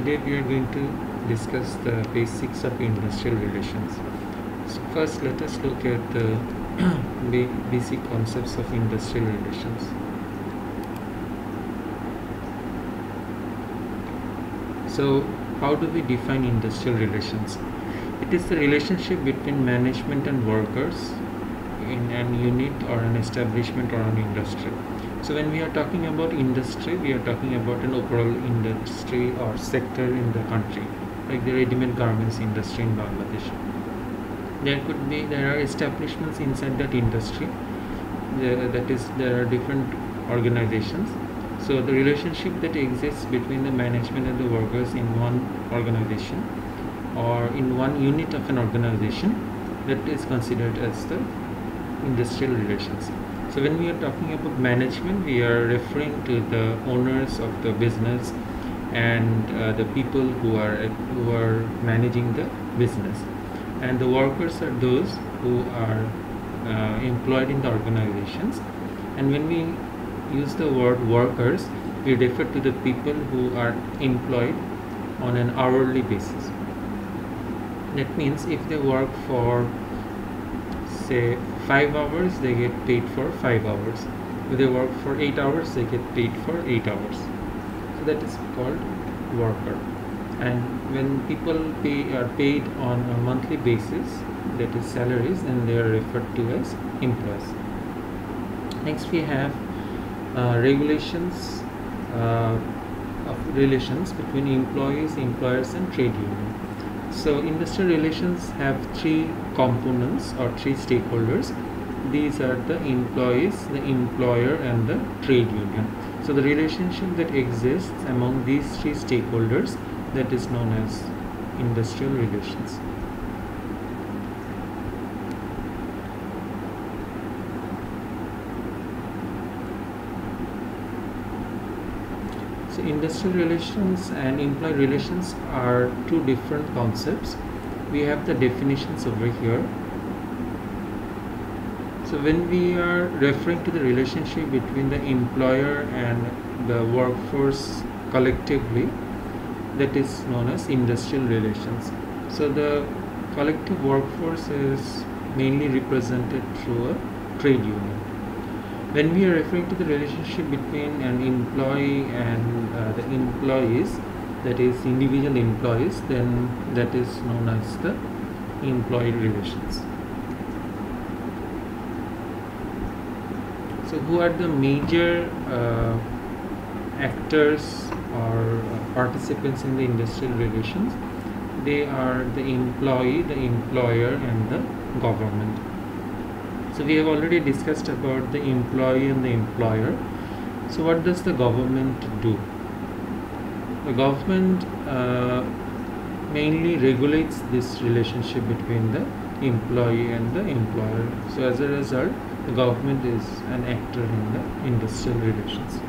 today we are going to discuss the basics of industrial relations. So first let us look at the basic concepts of industrial relations. So how do we define industrial relations? It is the relationship between management and workers in an unit or an establishment or an industry. So when we are talking about industry, we are talking about an overall industry or sector in the country, like the ready-made garments industry in Bangladesh. There could be there are establishments inside that industry. There, that is, there are different organizations. So the relationship that exists between the management and the workers in one organization or in one unit of an organization that is considered as the industrial relations. So when we are talking about management, we are referring to the owners of the business and uh, the people who are who are managing the business, and the workers are those who are uh, employed in the organizations. And when we use the word workers, we refer to the people who are employed on an hourly basis. That means if they work for say 5 hours they get paid for 5 hours. If they work for 8 hours they get paid for 8 hours. So that is called worker. And when people pay are paid on a monthly basis that is salaries then they are referred to as employees. Next we have uh, regulations uh, of relations between employees employers and trade union so industrial relations have three components or three stakeholders. These are the employees, the employer and the trade union. So the relationship that exists among these three stakeholders that is known as industrial relations. So industrial relations and employee relations are two different concepts. We have the definitions over here. So when we are referring to the relationship between the employer and the workforce collectively, that is known as industrial relations. So the collective workforce is mainly represented through a trade union when we are referring to the relationship between an employee and the employees that is individual employees then that is known as the employee relations. So who are the major uh, actors or participants in the industrial relations? They are the employee the employer and the government. So we have already discussed about the employee and the employer. So what does the government do the government uh, mainly regulates this relationship between the employee and the employer. So as a result the government is an actor in the industrial relations